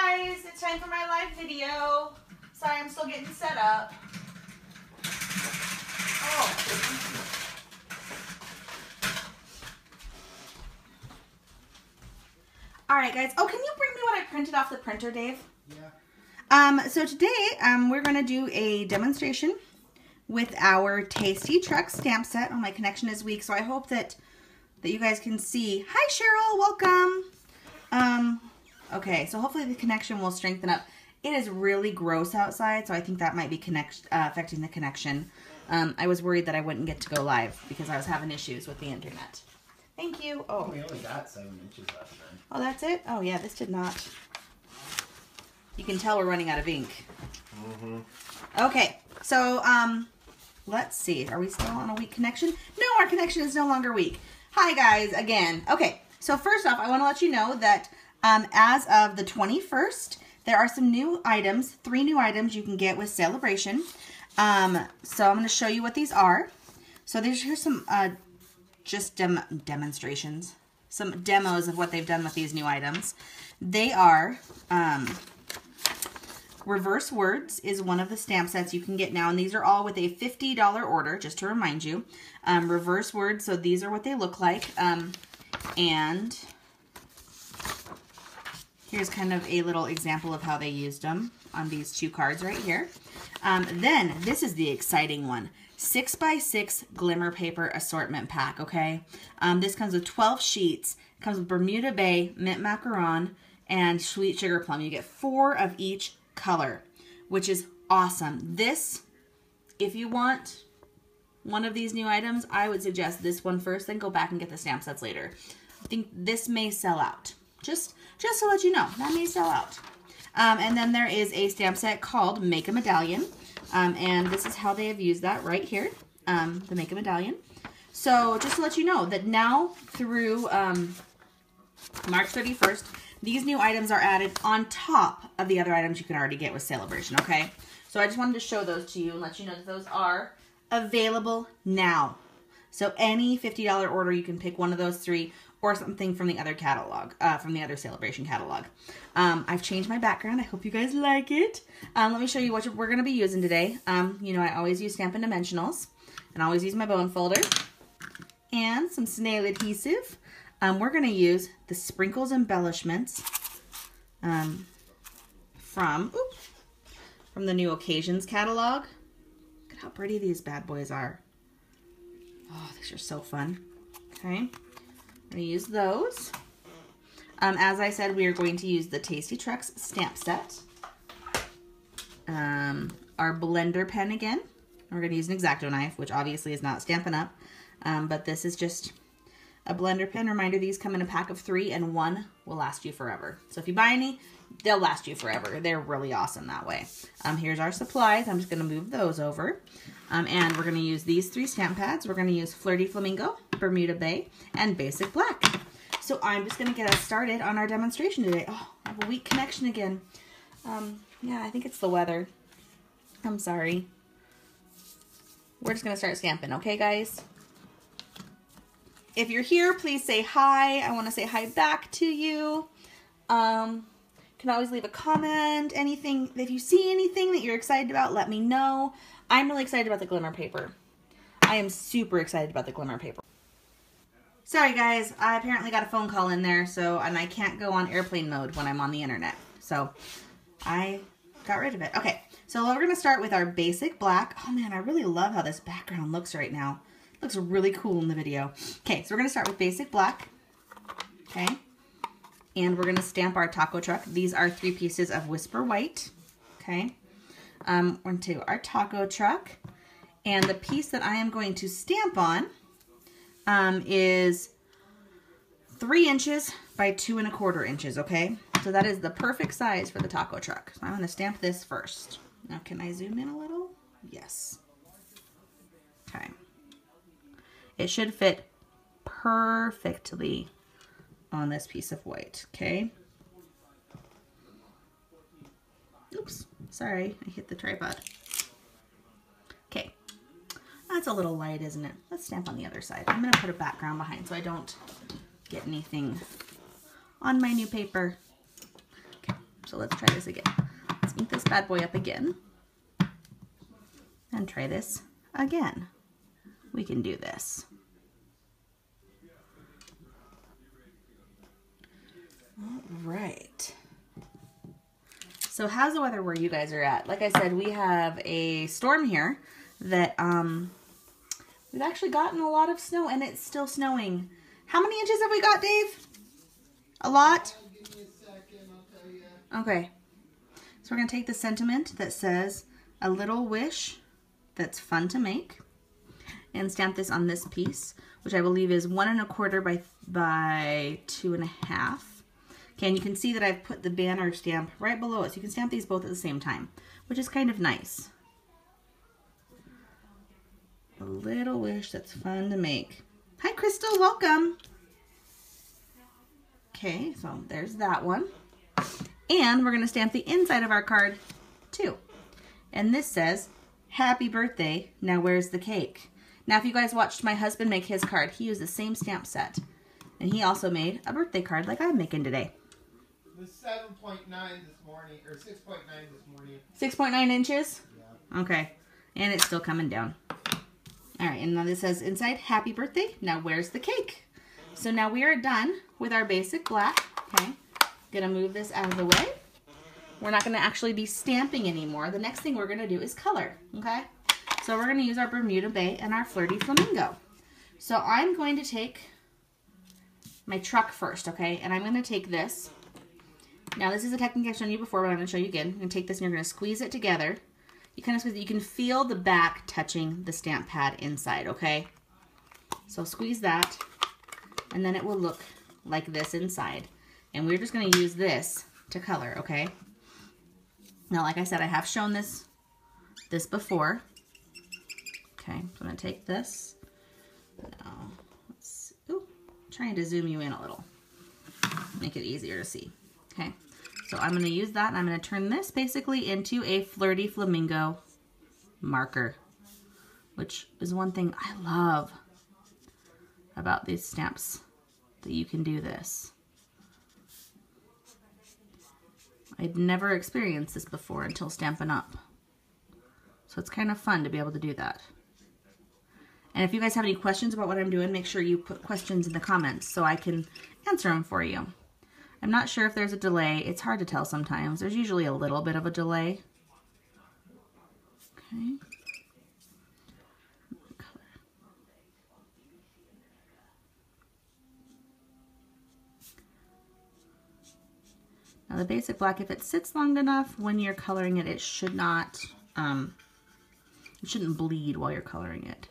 guys, it's time for my live video. Sorry, I'm still getting set up. Oh. All right, guys. Oh, can you bring me what I printed off the printer, Dave? Yeah. Um, so today, um, we're going to do a demonstration with our Tasty Truck stamp set. Oh, my connection is weak, so I hope that, that you guys can see. Hi, Cheryl. Welcome. Um, okay, so hopefully the connection will strengthen up. It is really gross outside, so I think that might be connect, uh, affecting the connection. Um, I was worried that I wouldn't get to go live because I was having issues with the internet. Thank you. Oh, We only got seven inches left then. oh, that's it? Oh, yeah, this did not. You can tell we're running out of ink. Okay, so um, let's see. Are we still on a weak connection? No, our connection is no longer weak. Hi guys, again. Okay, so first off, I want to let you know that um, as of the 21st, there are some new items, three new items you can get with Celebration. Um, so I'm going to show you what these are. So there's here's some uh, just dem demonstrations, some demos of what they've done with these new items. They are um, Reverse Words is one of the stamp sets you can get now, and these are all with a $50 order, just to remind you. Um, reverse Words, so these are what they look like. Um, and here's kind of a little example of how they used them on these two cards right here. Um, then, this is the exciting one. 6 by 6 glimmer paper assortment pack, okay? Um, this comes with 12 sheets. comes with Bermuda Bay, mint macaron, and sweet sugar plum. You get four of each color, which is awesome. This, if you want one of these new items, I would suggest this one first, then go back and get the stamp sets later. I think this may sell out. Just, just to let you know, that may sell out. Um, and then there is a stamp set called Make a Medallion. Um, and this is how they have used that right here, um, the Make a Medallion. So just to let you know that now through um, March 31st, these new items are added on top of the other items you can already get with Celebration, okay? So I just wanted to show those to you and let you know that those are available now. So any $50 order, you can pick one of those three or something from the other catalog, uh, from the other Celebration catalog. Um, I've changed my background. I hope you guys like it. Um, let me show you what we're going to be using today. Um, you know, I always use Stampin' Dimensionals and I always use my bone folder and some snail adhesive. Um, we're going to use the Sprinkles Embellishments um, from, oops, from the New Occasions catalog. Look at how pretty these bad boys are. Oh, these are so fun. Okay, To use those. Um, as I said, we are going to use the Tasty Trucks stamp set. Um, our blender pen again. We're going to use an X-Acto knife, which obviously is not Stampin' Up. Um, but this is just a blender pen. Reminder, these come in a pack of three and one will last you forever. So if you buy any, they'll last you forever. They're really awesome that way. Um, here's our supplies. I'm just going to move those over. Um, and we're going to use these three stamp pads. We're going to use Flirty Flamingo, Bermuda Bay, and Basic Black. So I'm just going to get us started on our demonstration today. Oh, I have a weak connection again. Um, yeah, I think it's the weather. I'm sorry. We're just going to start stamping, okay, guys? If you're here, please say hi. I want to say hi back to you. Um, you can always leave a comment. Anything, if you see anything that you're excited about, let me know. I'm really excited about the glimmer paper. I am super excited about the glimmer paper. Sorry guys, I apparently got a phone call in there, so, and I can't go on airplane mode when I'm on the internet. So, I got rid of it. Okay, so we're gonna start with our basic black. Oh man, I really love how this background looks right now. Looks really cool in the video. Okay, so we're gonna start with basic black. Okay, and we're gonna stamp our taco truck. These are three pieces of Whisper White. Okay, um, we're into our taco truck. And the piece that I am going to stamp on um, is three inches by two and a quarter inches, okay? So that is the perfect size for the taco truck. So I'm gonna stamp this first. Now can I zoom in a little? Yes. Okay. It should fit perfectly on this piece of white, okay? Oops, sorry, I hit the tripod. That's a little light, isn't it? Let's stamp on the other side. I'm gonna put a background behind so I don't get anything on my new paper. Okay, so So let's try this again. Let's ink this bad boy up again. And try this again. We can do this. All right. So how's the weather where you guys are at? Like I said, we have a storm here that um we've actually gotten a lot of snow and it's still snowing. How many inches have we got, Dave? A lot? Okay. So we're going to take the sentiment that says a little wish that's fun to make and stamp this on this piece, which I believe is one and a quarter by, by two and a half. Okay, and you can see that I've put the banner stamp right below it, so you can stamp these both at the same time, which is kind of nice. A little wish that's fun to make. Hi, Crystal, welcome. Okay, so there's that one. And we're going to stamp the inside of our card too. And this says, happy birthday, now where's the cake? Now, if you guys watched my husband make his card, he used the same stamp set. And he also made a birthday card like I'm making today. It was 7.9 this morning, or 6.9 this morning. 6.9 inches? Yeah. Okay. And it's still coming down. All right, and now this says inside, happy birthday. Now where's the cake? So now we are done with our basic black. Okay, gonna move this out of the way. We're not gonna actually be stamping anymore. The next thing we're gonna do is color, okay? So we're gonna use our Bermuda Bay and our Flirty Flamingo. So I'm going to take my truck first, okay? And I'm gonna take this. Now this is a technique I've shown you before, but I'm gonna show you again. You're gonna take this and you're gonna squeeze it together. You kind of squeeze it. You can feel the back touching the stamp pad inside, okay? So squeeze that, and then it will look like this inside. And we're just going to use this to color, okay? Now, like I said, I have shown this this before. Okay, so I'm to take this. Now, let's, ooh, trying to zoom you in a little. Make it easier to see. Okay, so I'm going to use that and I'm going to turn this basically into a Flirty Flamingo marker, which is one thing I love about these stamps, that you can do this. I'd never experienced this before until Stampin' Up! So it's kind of fun to be able to do that. And if you guys have any questions about what I'm doing, make sure you put questions in the comments so I can answer them for you. I'm not sure if there's a delay. It's hard to tell sometimes. There's usually a little bit of a delay. Okay. Now the basic black, if it sits long enough when you're coloring it, it should not, um, it shouldn't bleed while you're coloring it.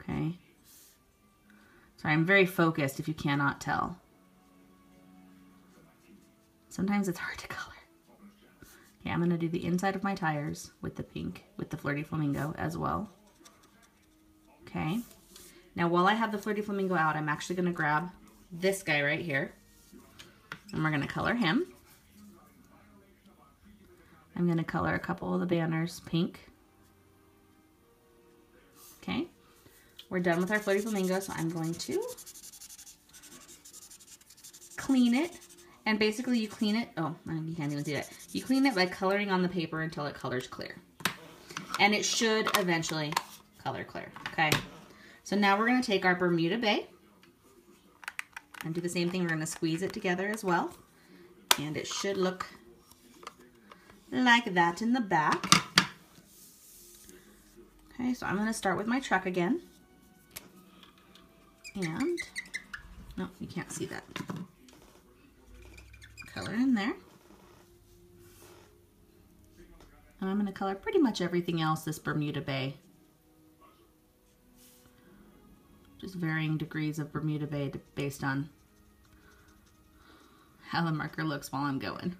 Okay. Sorry, I'm very focused if you cannot tell. Sometimes it's hard to color. Okay, I'm going to do the inside of my tires with the pink, with the Flirty Flamingo as well. Okay. Now while I have the Flirty Flamingo out, I'm actually going to grab this guy right here. And we're going to color him. I'm going to color a couple of the banners pink. Okay. We're done with our Flirty Flamingo, so I'm going to clean it. And basically you clean it, oh, you can't even see that. You clean it by coloring on the paper until it colors clear. And it should eventually color clear, okay? So now we're going to take our Bermuda Bay and do the same thing. We're going to squeeze it together as well. And it should look like that in the back. Okay, so I'm going to start with my truck again. And, no, you can't see that. Color in there. And I'm to color pretty much everything else this Bermuda Bay. Just varying degrees of Bermuda Bay based on how the marker looks while I'm going.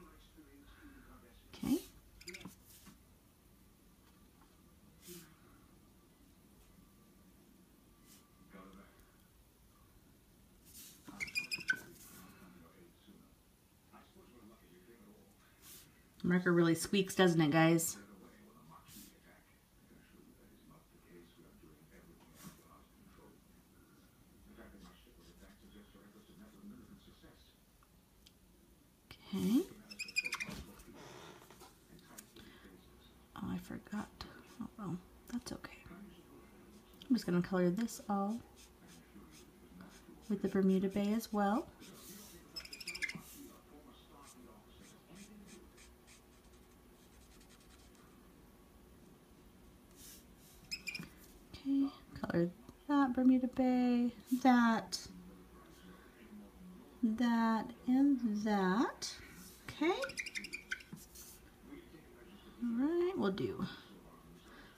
Marker really squeaks, doesn't it, guys? Okay. Oh, I forgot. Oh, well, that's okay. I'm just going to color this all with the Bermuda Bay as well. Color that Bermuda Bay, that, that, and that. Okay. All right, we'll do.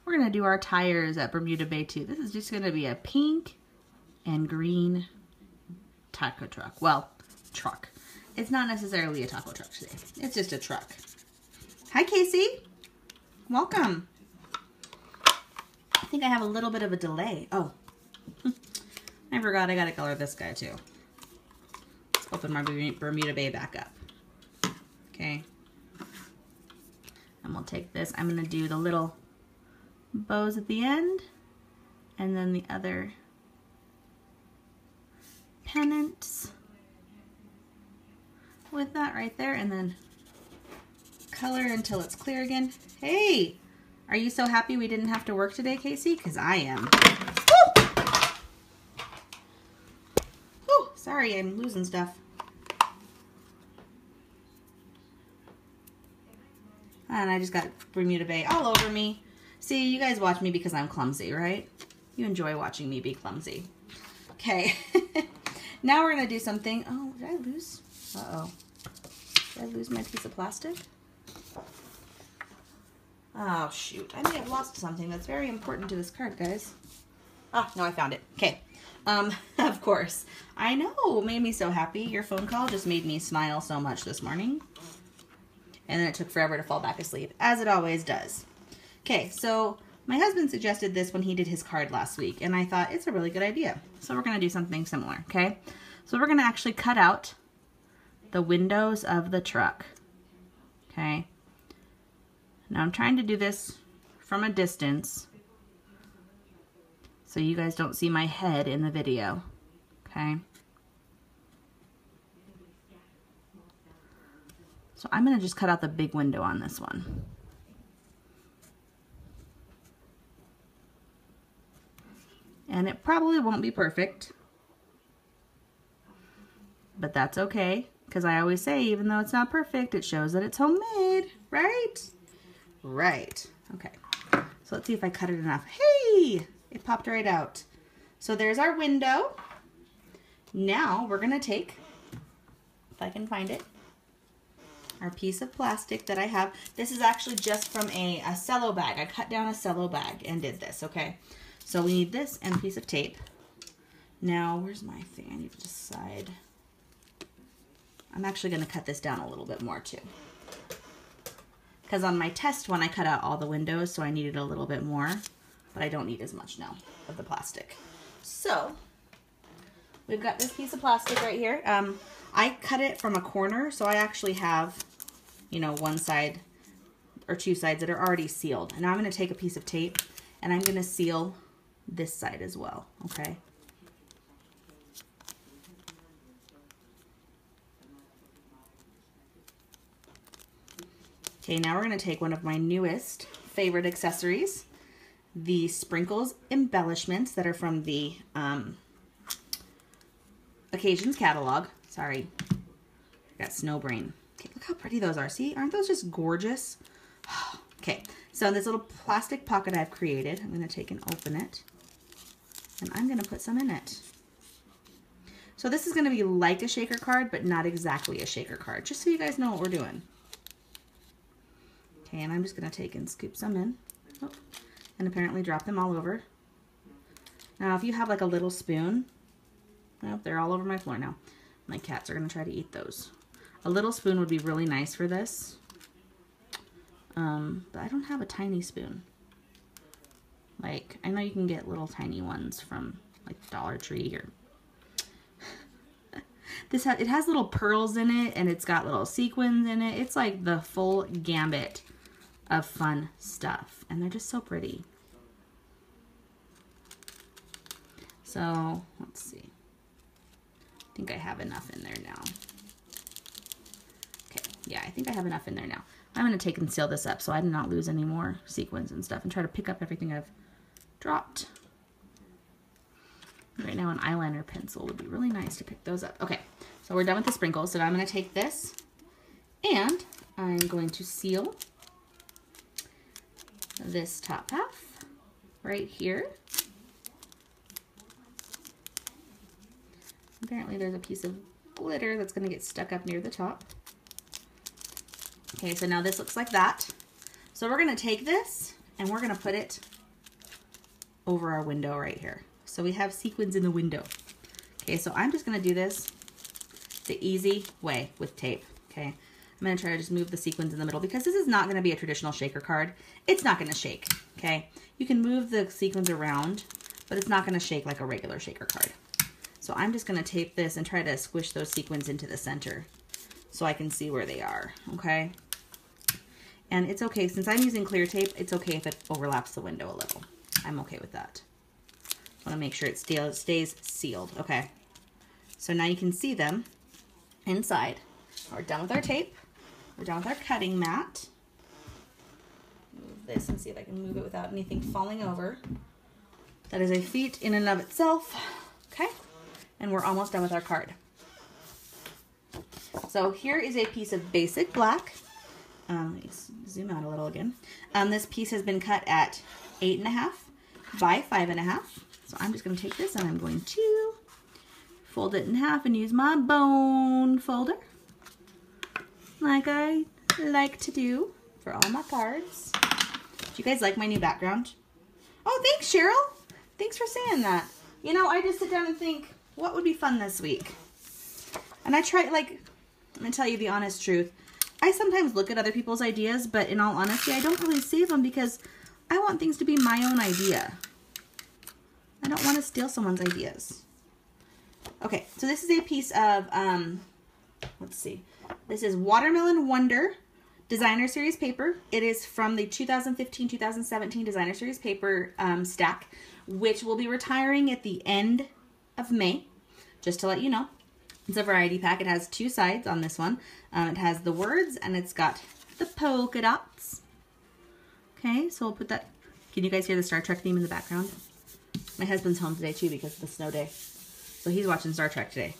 We're gonna do our tires at Bermuda Bay too. This is just gonna be a pink and green taco truck. Well, truck. It's not necessarily a taco truck today. It's just a truck. Hi, Casey. Welcome. I think I have a little bit of a delay. Oh, I forgot I gotta color this guy too. Let's open my Bermuda Bay back up. Okay. And we'll take this. I'm gonna do the little bows at the end and then the other pennants with that right there and then color until it's clear again. Hey, are you so happy we didn't have to work today, Casey? Because I am. Woo! Woo! Sorry, I'm losing stuff. And I just got Bermuda Bay all over me. See, you guys watch me because I'm clumsy, right? You enjoy watching me be clumsy. Okay. now we're going to do something. Oh, did I lose? Uh-oh. Did I lose my piece of plastic? Oh, shoot. I may have lost something that's very important to this card, guys. Ah, no, I found it. Okay. Um, of course. I know. Made me so happy. Your phone call just made me smile so much this morning. And then it took forever to fall back asleep, as it always does. Okay, so my husband suggested this when he did his card last week, and I thought it's a really good idea. So we're going to do something similar, okay? So we're going to actually cut out the windows of the truck, okay? Now I'm trying to do this from a distance so you guys don't see my head in the video, okay? So I'm going to just cut out the big window on this one. And it probably won't be perfect. But that's okay. Because I always say, even though it's not perfect, it shows that it's homemade. Right? Right. Okay. So let's see if I cut it enough. Hey! It popped right out. So there's our window. Now we're going to take, if I can find it, our piece of plastic that I have. This is actually just from a, a cello bag. I cut down a cello bag and did this, okay? So we need this and a piece of tape. Now, where's my thing? I need to decide. I'm actually going to cut this down a little bit more too. Because on my test one, I cut out all the windows, so I needed a little bit more. But I don't need as much now of the plastic. So, we've got this piece of plastic right here. Um, I cut it from a corner, so I actually have, you know, one side or two sides that are already sealed. And now I'm going to take a piece of tape and I'm going to seal this side as well, okay? Okay, now we're going to take one of my newest favorite accessories, the sprinkles embellishments that are from the um, Occasions catalog. Sorry, I got snow brain. Okay, look how pretty those are. See, aren't those just gorgeous? okay, so in this little plastic pocket I've created, I'm going to take and open it and I'm going to put some in it. So this is going to be like a shaker card, but not exactly a shaker card, just so you guys know what we're doing. Okay, and I'm just going to take and scoop some in. Oh, and apparently drop them all over. Now, if you have like a little spoon, oh, they're all over my floor now. My cats are going to try to eat those. A little spoon would be really nice for this. Um, but I don't have a tiny spoon. Like, I know you can get little tiny ones from like Dollar Tree or this has it has little pearls in it and it's got little sequins in it. It's like the full gambit of fun stuff and they're just so pretty. So, let's see. I think I have enough in there now. Okay, yeah, I think I have enough in there now. I'm going to take and seal this up so I do not lose any more sequins and stuff and try to pick up everything I've dropped. Right now an eyeliner pencil would be really nice to pick those up. Okay, so we're done with the sprinkles. So I'm gonna take this and I'm going to seal this top half right here. Apparently there's a piece of glitter that's gonna get stuck up near the top. Okay, so now this looks like that. So we're gonna take this and we're gonna put it over our window right here. So we have sequins in the window. Okay, so I'm just gonna do this the easy way with tape, okay? I'm gonna try to just move the sequins in the middle because this is not gonna be a traditional shaker card. It's not gonna shake, okay? You can move the sequins around, but it's not gonna shake like a regular shaker card. So I'm just gonna tape this and try to squish those sequins into the center so I can see where they are, okay? And it's okay, since I'm using clear tape, it's okay if it overlaps the window a little. I'm okay with that. I wanna make sure it stays sealed, okay? So now you can see them inside. We're done with our tape. We're done with our cutting mat. Move this and see if I can move it without anything falling over. That is a feat in and of itself, okay? And we're almost done with our card. So here is a piece of basic black. Um, let me zoom out a little again. Um, this piece has been cut at eight and a half by five and a half. So I'm just going to take this and I'm going to fold it in half and use my bone folder like I like to do for all my cards. Do you guys like my new background? Oh, thanks, Cheryl. Thanks for saying that. You know, I just sit down and think, what would be fun this week? And I try, like, I'm going to tell you the honest truth. I sometimes look at other people's ideas, but in all honesty, I don't really save them because I want things to be my own idea. I don't want to steal someone's ideas. Okay, so this is a piece of, um, let's see. This is Watermelon Wonder Designer Series paper. It is from the 2015-2017 Designer Series paper um, stack, which will be retiring at the end of May, just to let you know. It's a variety pack. It has two sides on this one. Um, it has the words and it's got the polka dots. Okay, so we'll put that. Can you guys hear the Star Trek theme in the background? My husband's home today too because of the snow day. So he's watching Star Trek today.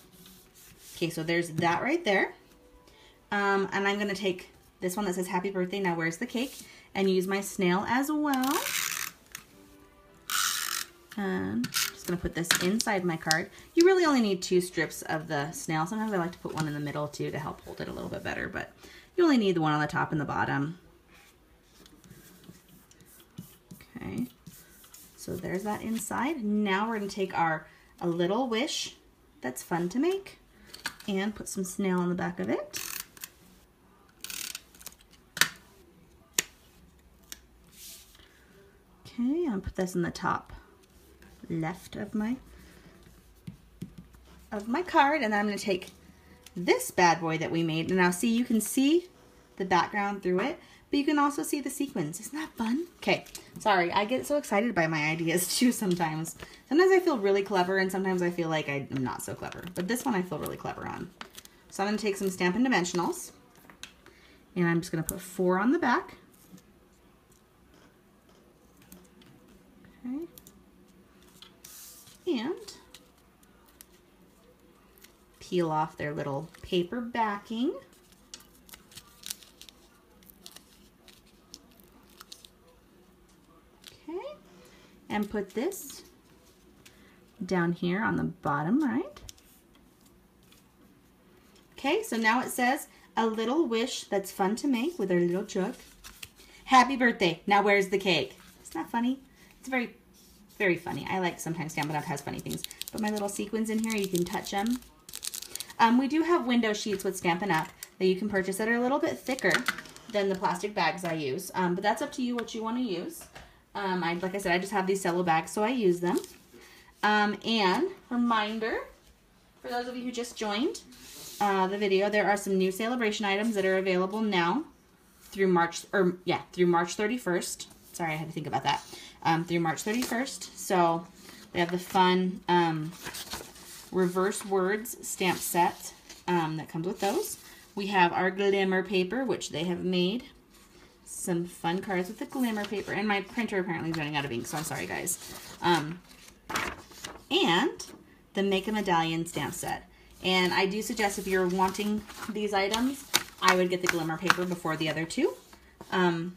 Okay, so there's that right there. Um, and I'm going to take this one that says happy birthday, now where's the cake? And use my snail as well. And just going to put this inside my card. You really only need two strips of the snail. Sometimes I like to put one in the middle too to help hold it a little bit better, but you only need the one on the top and the bottom. Okay, so there's that inside. Now we're to take our a little wish that's fun to make and put some snail on the back of it. Okay, I'll put this in the top left of my of my card and I'm going to take this bad boy that we made and now see you can see the background through it but you can also see the sequins. Isn't that fun? Okay, sorry, I get so excited by my ideas too sometimes. Sometimes I feel really clever and sometimes I feel like I'm not so clever. But this one I feel really clever on. So I'm to take some Stampin' Dimensionals and I'm just to put four on the back. Okay. And peel off their little paper backing. Okay. And put this down here on the bottom right. Okay, so now it says, a little wish that's fun to make with our little jug. Happy birthday. Now where's the cake? Isn't that funny? It's very, very funny. I like sometimes Stampin' Up! has funny things. But my little sequins in here, you can touch them. Um, we do have window sheets with Stampin' Up! that you can purchase that are a little bit thicker than the plastic bags I use. Um, but that's up to you what you want to use. Um, I, like I said, I just have these cello bags, so I use them. Um, and reminder, for those of you who just joined uh, the video, there are some new celebration items that are available now through March, or yeah, through March 31st. Sorry, I had to think about that. Um, through March 31st. So we have the fun um, reverse words stamp set um, that comes with those. We have our glimmer paper, which they have made. Some fun cards with the glimmer paper. And my printer apparently is running out of ink, so I'm sorry, guys. Um, and the Make a Medallion stamp set. And I do suggest if you're wanting these items, I would get the glimmer paper before the other two. Um,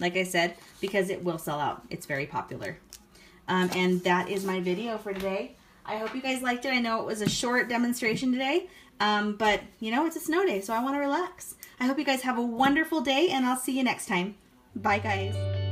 like I said, because it will sell out. It's very popular. Um, and that is my video for today. I hope you guys liked it. I know it was a short demonstration today, um, but you know, it's a snow day, so I want to relax. I hope you guys have a wonderful day, and I'll see you next time. Bye, guys.